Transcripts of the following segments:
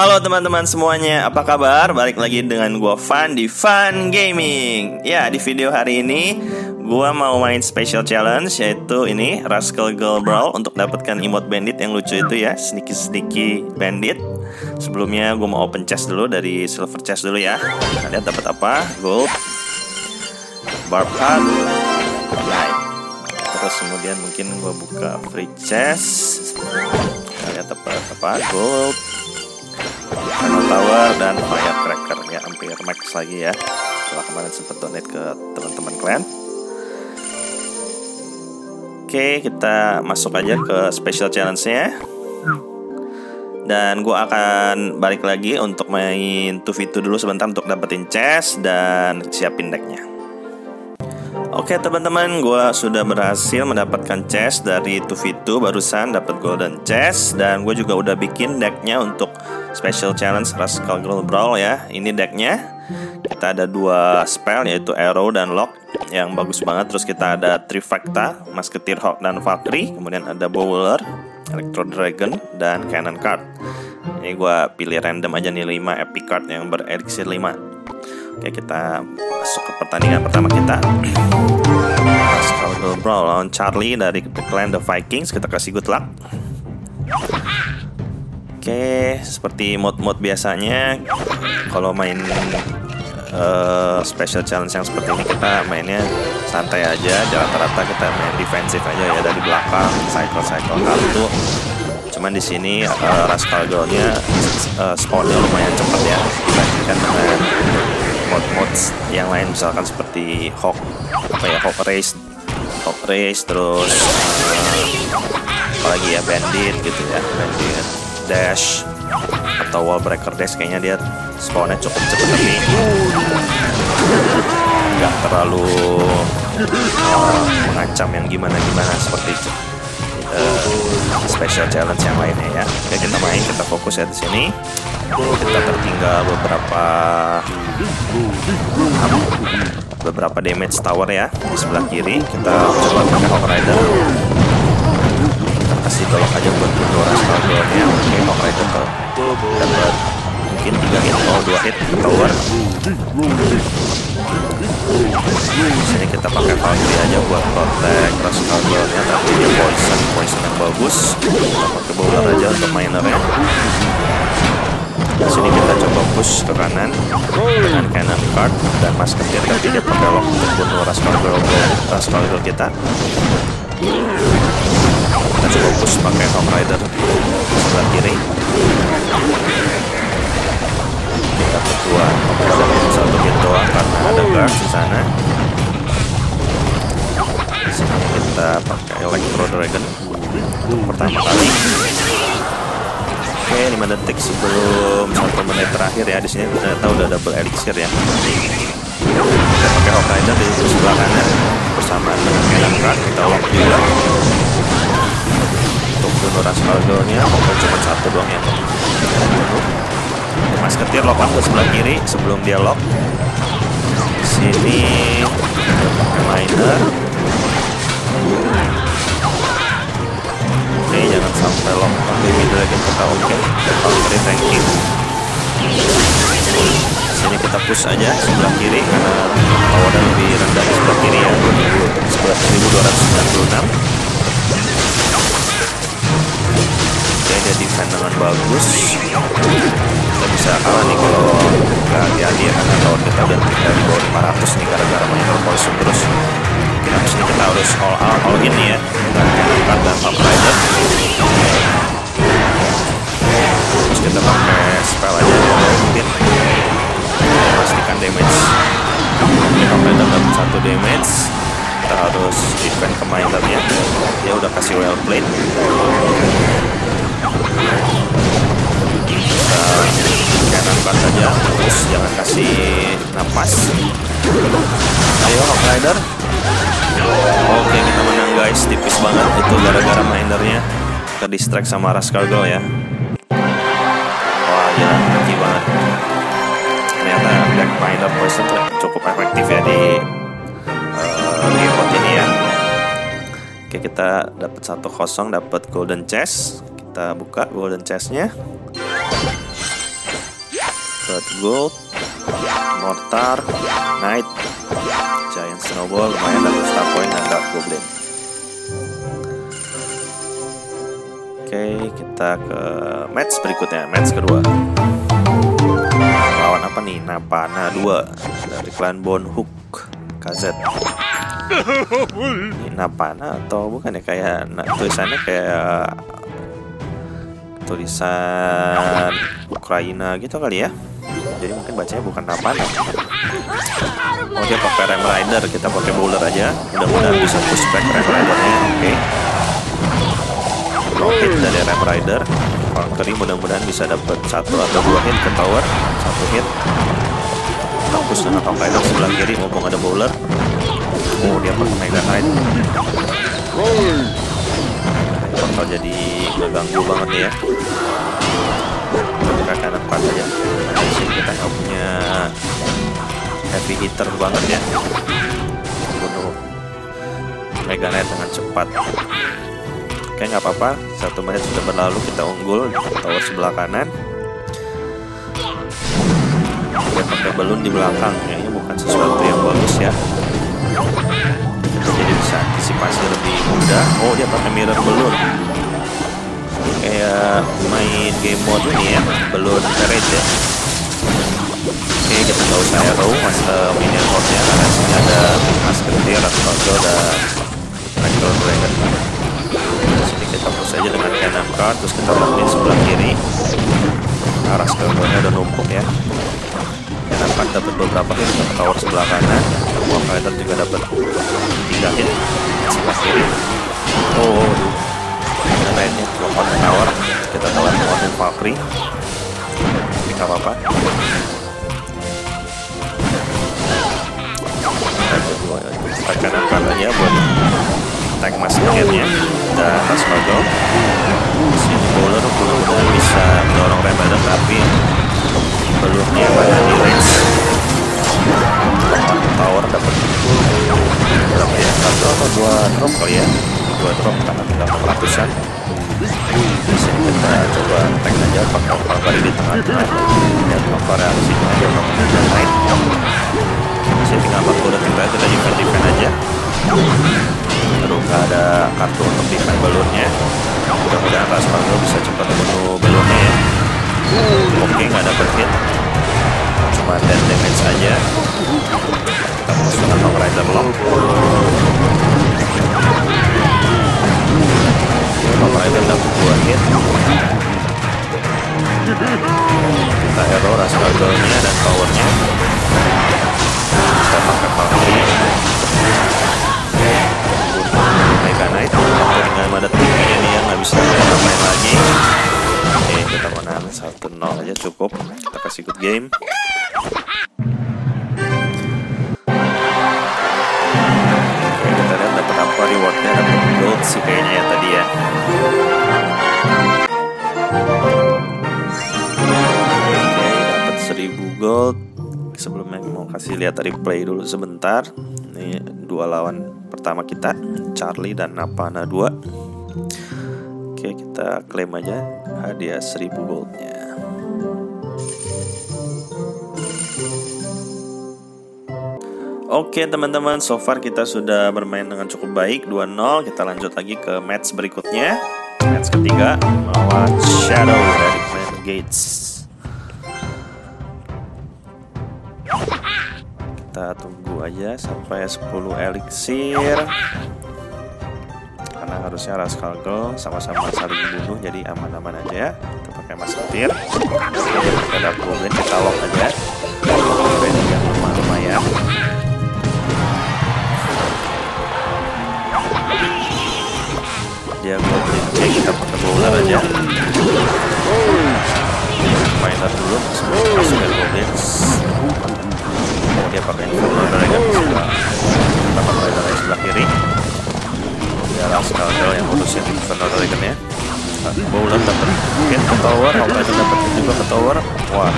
Halo teman-teman semuanya, apa kabar? Balik lagi dengan gue Fun di Fun Gaming Ya, di video hari ini gue mau main special challenge Yaitu ini, Rascal Girl Brawl Untuk dapatkan emote bandit yang lucu itu ya Sneaky-sneaky bandit Sebelumnya gue mau open chest dulu dari silver chest dulu ya Kita lihat dapat apa? Gold Barb Light Terus kemudian mungkin gue buka free chest Kita lihat dapat apa? Gold Cannon Tower dan Firecracker ya hampir max lagi ya. Setelah kemarin sempat donate ke teman-teman kalian. Oke kita masuk aja ke special challenge-nya. Dan gue akan balik lagi untuk main 2v2 dulu sebentar untuk dapetin chest dan siapin decknya Oke teman-teman, gue sudah berhasil mendapatkan chest dari 2v2 barusan dapat golden chest dan gue juga udah bikin decknya untuk special challenge Rascal Girl Brawl ya. Ini decknya. Kita ada dua spell yaitu Arrow dan Lock yang bagus banget. Terus kita ada Trifecta, Musketeer Hawk dan Valkyrie. Kemudian ada Bowler, Electro Dragon dan Cannon Card. Ini gue pilih random aja nih 5 epic card yang berelixir 5 Oke kita masuk ke pertandingan pertama kita Pascal Brawl lawan Charlie dari Clan The Vikings. Kita kasih good luck. Oke seperti mod-mod biasanya Kalau main uh, special challenge yang seperti ini Kita mainnya santai aja. Rata-rata kita main defensif aja ya Dari belakang cycle-cycle kartu Cuman di sini uh, Rascal Girl-nya uh, spawnnya lumayan cepat ya dibandingkan dengan mod-mod yang lain. Misalkan seperti Hawk apa ya Hawk Race Hawk Race terus uh, apalagi ya Bandit gitu ya Bandit Dash atau Wall Breaker Dash kayaknya dia spawnnya cukup cepat tapi nggak terlalu uh, mengancam yang gimana-gimana seperti itu uh, special challenge yang lainnya ya. Oke kita main, kita fokus ya di sini. Kita tertinggal beberapa beberapa damage tower ya di sebelah kiri. Kita coba pakai Hawk Rider. Kita kasih tolong aja buat bunuh Rascal ya. Oke Hawk Rider ke dapat mungkin tiga hit oh dua hit tower sini kita pakai Valkyrie aja buat protect Rascal nya tapi dia poison poison yang bagus kita pakai bowler aja untuk minernya sini kita coba push ke kanan dengan cannon card dan tapi dia pakai lock untuk bunuh Rascal Girl Rascal Girl kita. Kita coba push pakai Hawk Rider sebelah kiri. Kita berdua satu hit doang karena ada guard di sana. Sini kita pakai Electro Dragon. Untuk pertama kali oke 5 detik sebelum satu menit terakhir ya. Di sini ternyata udah double elixir ya. Kita pakai Hawk di sebelah kanan. Bersama dengan Card kita lock juga untuk bunuh Rascaldo-nya Hawk cuma satu doang yang bunuh Musketeer lock ke sebelah kiri sebelum dia lock. Sini miner. Oke, jangan sampai lock baby dragon kita oke. Valkyrie tanking. Sini kita push aja sebelah kiri karena powernya lebih rendah di sebelah kiri ya. Sebelah 1296. Oke, dia defend dengan bagus kita bisa kalah nih kalau nggak hati-hati ya karena tahun kita udah dari bawah 500 nih gara-gara main poison terus. Kita harus kita harus all out all in nih ya. Kita dan top rider terus kita pakai spell aja mungkin pastikan damage. Top dapat satu damage. Kita harus defend ke minernya dia udah kasih well played kanan pas saja terus jangan kasih napas. Ayo Hawk Rider. Oke kita menang guys. Tipis banget itu gara-gara minernya ke distract sama Rascal Girl ya. Wah ya lucky banget. Ternyata Black Miner Poison cukup efektif ya di uh, ini ya. Oke kita dapat satu kosong dapat golden chest kita buka golden chestnya. Dapat gold mortar knight giant snowball lumayan dapat star point dan dark goblin. Oke kita ke match berikutnya match kedua. Lawan apa nih? Napana 2 dari clan Bonhook KZ ini Napana atau bukan ya? Kayak nah, tulisannya kayak tulisan Ukraina gitu kali ya. Jadi mungkin bacanya bukan Napana oh dia pakai Rem Rider kita pakai bowler aja. Mudah-mudahan bisa push back Rem Ridernya oke okay. dari Rem Rider Valkyrie mudah-mudahan bisa dapat satu atau dua hit ke tower. Satu hit. Tembus dengan Valk Rider sebelah kiri mumpung ada bowler. Oh dia pakai Mega Knight bakal jadi ngeganggu banget ya. Kita kanan empat aja. Di sini kita nggak punya heavy hitter banget ya. Bunuh Mega Knight dengan cepat. Oke nggak apa-apa. Satu menit sudah berlalu kita unggul. Tower sebelah kanan. Dia pakai balon di belakang. Kayaknya bukan sesuatu yang bagus ya dia mirror balloon kayak main game mode ini ya balloon parade ya. Oke kita nggak usah arrow mas uh, minion horde karena sini ada musketeer rascal dan rectal dragon. Sini kita push aja dengan cannon card terus kita lock sebelah kiri. Arah nya udah numpuk ya. Akan dapat beberapa hit ke tower sebelah kanan Wah Fighter juga dapat 3 hit sebelah kiri oh lainnya lompat ke tower kita telah menguasai Valkyrie tapi gak apa-apa kita kanan kanannya buat tank maskernya dan Rasmago sini bowler mudah-mudahan bisa mendorong Rebellion tapi belumnya pada di range tower dapat berapa ya satu atau dua drop kali ya dua drop karena tinggal 600an di sini kita coba tank aja pakai Valkyrie di tengah-tengah. Dan apa reaksinya aja sini tinggal 40 detik lagi kita defend aja. Nggak ada kartu untuk defend balonnya. Mudah-mudahan Raspago bisa cepat membunuh balonnya ya. Oke nggak dapet hit. Cuma 10 damage aja. Kita dengan Long Rider Lock Rider dapet 2 hit kita hero Raspago-nya dan powernya. Kita pakai Valkyrie. Mega Knight. Ada timnya nih yang nggak bisa main lagi? Oke kita menang 1-0 aja cukup. Kita kasih good game gold sih kayaknya ya tadi ya. Oke dapat 1000 gold. Sebelumnya mau kasih lihat replay dulu sebentar. Ini dua lawan pertama kita Charlie dan Napana 2 Oke kita klaim aja hadiah 1000 goldnya Oke teman-teman, so far kita sudah bermain dengan cukup baik 2-0 Kita lanjut lagi ke match berikutnya. Match ketiga melawan Shadow dari Clan Gates. Kita tunggu aja sampai 10 elixir Karena harusnya Rascal Girl sama-sama saling bunuh jadi aman-aman aja ya. Kita pakai masketir Kita Goblin, kita lock aja. Ini yang lumayan pakai bowler aja miner dulu masuk goblin oh dia pakai inferno sebelah kita pakai dragon sebelah kiri. Dia rascal girl yang urusin inferno dragon ya. Bowler dapat hit ke tower operator dapat juga ke tower. Wah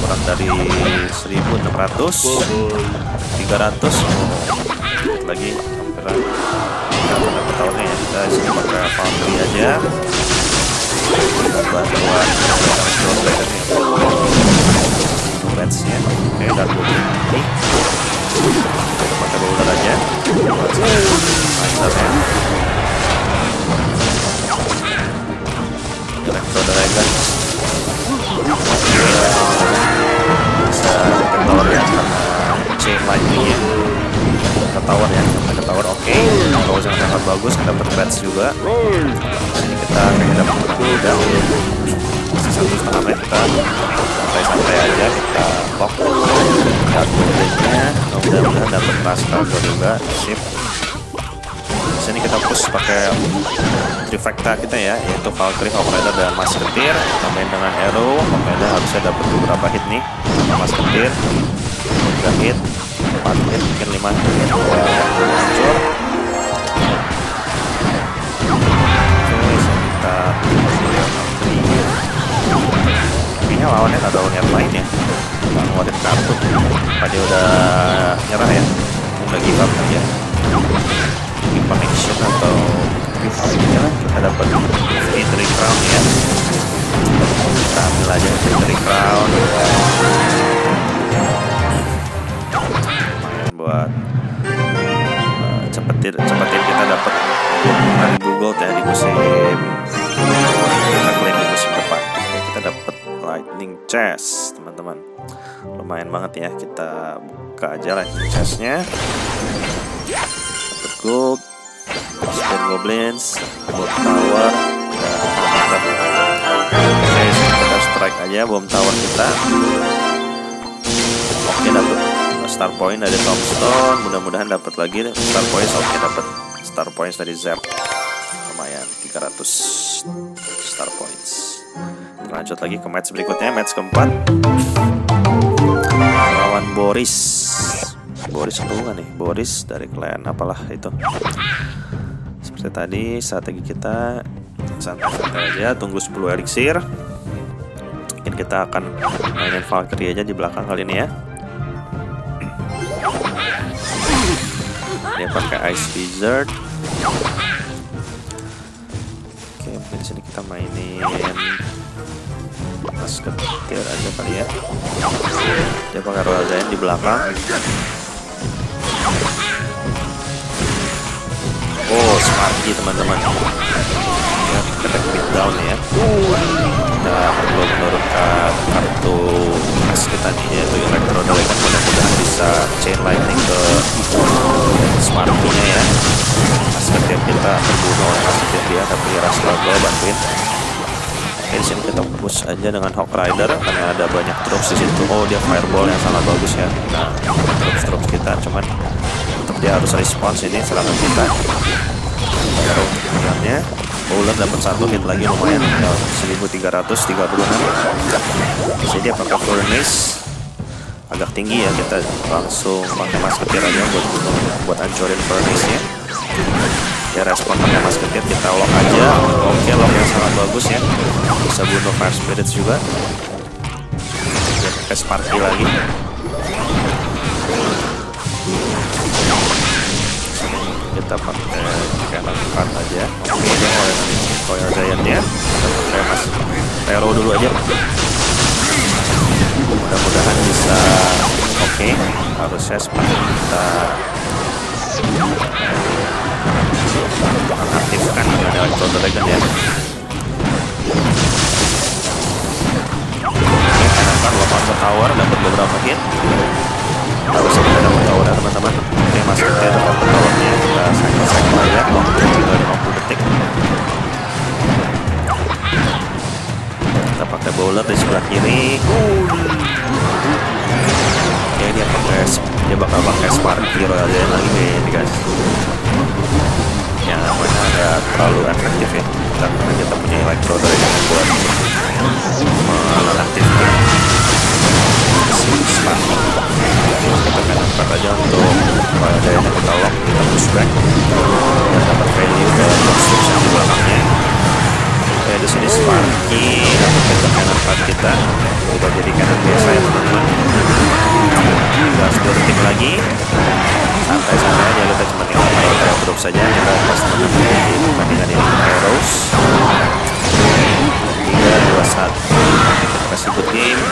kurang dari 1600 300 oh, lagi tawarnya ya kita sini pakai Valkyrie aja. Reds ya oke dan ini pakai aja. Lancar ya. Electro Dragon. Bisa ya chain lightning ke tower ya. Sampai ke tower oke. Okay. yang sangat bagus kita dapat reds juga. Ini kita dapat dulu dan masih satu setengah menit kita santai-santai aja kita lock. Dan goblin-nya mudah-mudahan dapat Raskaldo juga sip. Sini kita push pakai trifecta kita ya yaitu Valkyrie, Rider dan Musketeer tambahin dengan Arrow Rider harusnya dapat beberapa hit nih. Sama Musketeer 3 hit 4 hit mungkin 5 hit hancur. Kita kayaknya lawannya ada niat lain ya. Nggak ngeluarin kartu. Apa dia udah nyerah ya? Udah give up aja mungkin connection atau ya kita dapat victory crown ya. Kita ambil aja victory crown. lumayan cepetin kita dapat 5000 gold ya di musim kita klaim di musim depan. Oke kita dapat lightning chest teman-teman. Lumayan banget ya kita buka aja lightning chestnya dapat gold Spin Goblins, Bomb Tower, dan Oke, kita strike aja Bomb Tower kita. Oke, dapat Star Point dari Tombstone. Mudah-mudahan dapat lagi Star Points. Oke, dapat Star Points dari Zep. Lumayan 300 Star Points. Lanjut lagi ke match berikutnya, match keempat. Lawan Boris. Boris itu bukan nih? Boris dari klan apalah itu seperti tadi strategi kita santai-santai aja tunggu 10 elixir mungkin kita akan mainin Valkyrie aja di belakang kali ini ya dia pakai Ice Wizard oke mungkin di sini kita mainin Musketeer aja kali ya dia pakai Royal Giant di belakang Oh, Sparky teman-teman. Ya, kita beat down ya. Kita perlu menurunkan kartu khas kita nih yaitu Electro Dragon. Mudah-mudahan bisa chain lightning ke Sparky-nya ya. Musketeer kita terbunuh oleh Musketeer dia, tapi Raskaldo bantuin. Oke, di sini kita push aja dengan Hawk Rider karena ada banyak troops di situ. Oh, dia fireball yang sangat bagus ya. Nah, troops-troops kita cuman tetap dia harus respons ini serangan kita. Baru kemudiannya Bowler dapat satu hit lagi lumayan ya, 1336 Jadi dia pakai furnace agak tinggi ya kita langsung pakai musketeer aja buat buat hancurin furnace nya ya respon pakai musketeer kita lock aja. Oke lock yang sangat bagus ya. Bisa bunuh fire spirits juga. Pakai sparky lagi. Kita pakai cannon card aja. Oke dia mau Royal Giant ya kita pakai mas Tero dulu aja mudah-mudahan bisa oke okay. harusnya seperti kita mengaktifkan dengan Electro Dragon ya. Card lompat ke tower dapat beberapa hit. Harusnya kita dapat tower ya teman-teman. Oke masuk ke dapat towernya. Kita cycle-cycle sebelah kiri. Oke dia pakai dia bakal pakai Sparky Royal Giant lagi nih guys. Yang namanya agak terlalu efektif ya. Karena kita punya Electro Dragon buat mengaktifkan Sparky kita main angkat aja untuk Royal Giant yang kita lock kita pushback dan dapat value ke construction di belakangnya Oke di sini Sparky. Dapat kita cannon card kita. Kita jadi cannon biasa ya teman-teman. Tinggal 10 detik lagi. Santai-santai aja kita cuma tinggal main kayak drop saja kita pas teman-teman di pertandingan ini. Heroes 3, 2, 1 kita kasih good game.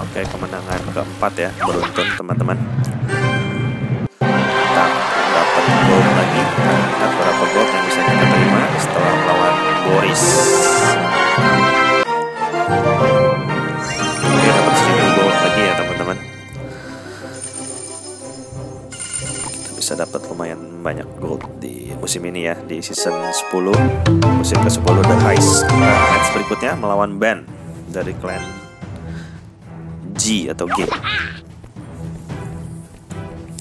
Oke, kemenangan keempat ya, beruntun teman-teman. Gol lagi. Lihat berapa gol yang bisa kita terima setelah melawan Boris. Oke, dapat seribu gol lagi ya teman-teman. Kita bisa dapat lumayan banyak gold di musim ini ya, di season 10, musim ke-10 The Heist. Kita match berikutnya melawan Ben dari clan G atau G.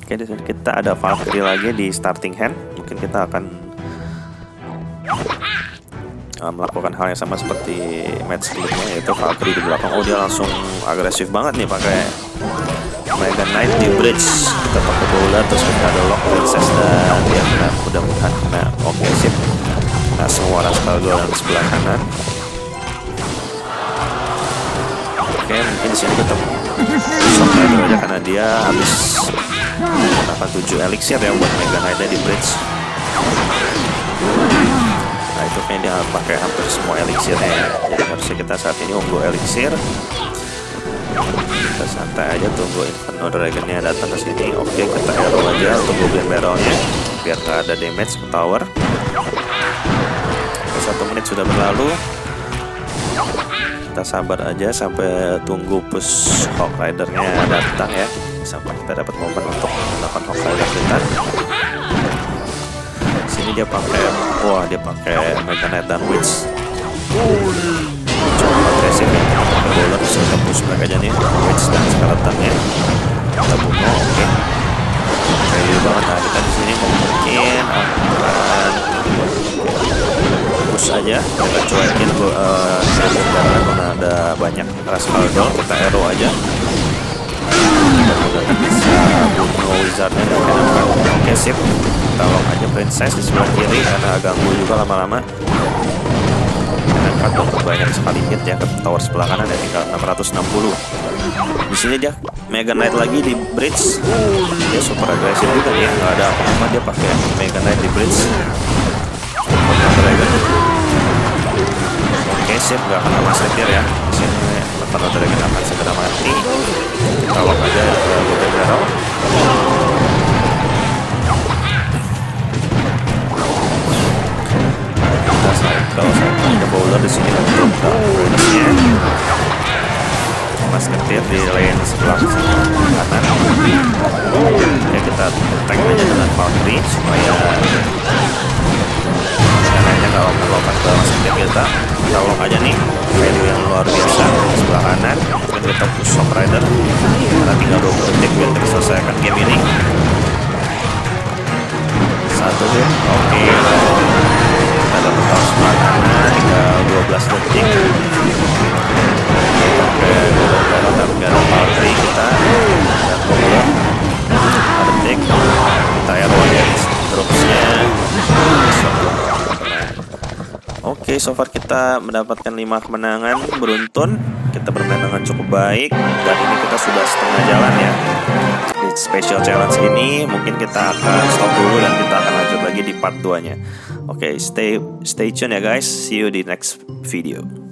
Oke, di sini kita ada Valkyrie lagi di starting hand. Mungkin kita akan uh, melakukan hal yang sama seperti match sebelumnya yaitu Valkyrie di belakang. Oh, dia langsung agresif banget nih pakai Mega Knight di bridge. Kita pakai bowler terus kita ada lock princess dan dia kena mudah-mudahan kena sip. Nah, semua Rascal yang di sebelah kanan. Oke, mungkin di sini kita sampai aja karena dia habis menggunakan 7 elixir ya buat Mega Knight di bridge. Nah itu kayaknya dia pakai hampir semua elixirnya ya. Jadi harusnya kita saat ini unggul elixir. Kita santai aja tunggu Inferno Dragonnya datang ke sini. Oke kita arrow aja untuk Goblin Barrelnya biar nggak ada damage ke tower. Satu menit sudah berlalu kita sabar aja sampai tunggu push Hawk Ridernya datang ya. Sampai kita dapat momen untuk melakukan Hawk Rider kita. Sini dia pakai wah dia pakai Mega Knight dan Witch. Coba agresif ya. Bowler bisa kita push back aja nih. Witch dan skeletonnya kita bunuh oke. Okay. value banget. Nah kita di sini mungkin akan push aja. Kita cuekin uh, karena ada banyak rascal doll kita arrow aja. Mudah-mudahan bisa bunuh wizardnya dan menangkan oke sip. Lock aja princess di sebelah kiri karena ganggu juga lama-lama. Menangkan untuk banyak sekali hit ya ke tower sebelah kanan ya tinggal 660 di sini dia Mega Knight lagi di bridge. Dia super agresif juga ya nggak ada apa-apa dia pakai Mega Knight di bridge sip gak akan lama setir ya. Di sini Levan Dragon akan segera mati. Kita lock aja ke Golden Barrel Kita cycle cycle ke bowler di sini untuk bonusnya Mas ketir di lane sebelah kanan. Oke kita tank aja dengan Valkyrie supaya caranya nggak lompat-lompat ke masjid kita kita lock aja nih. Value yang luar biasa sebelah kanan. Dan kita push shock rider. Karena tinggal 20 detik biar kita selesaikan game ini. Satu hit oke. Okay. kita dapat tahu sebelah kanan tinggal 12 detik. Oke barrel dan gak ada Valkyrie kita so far kita mendapatkan 5 kemenangan beruntun. Kita bermain dengan cukup baik dan ini kita sudah setengah jalan ya. Di special challenge ini mungkin kita akan stop dulu dan kita akan lanjut lagi di part 2-nya. Oke, okay, stay stay tune ya guys. See you di next video.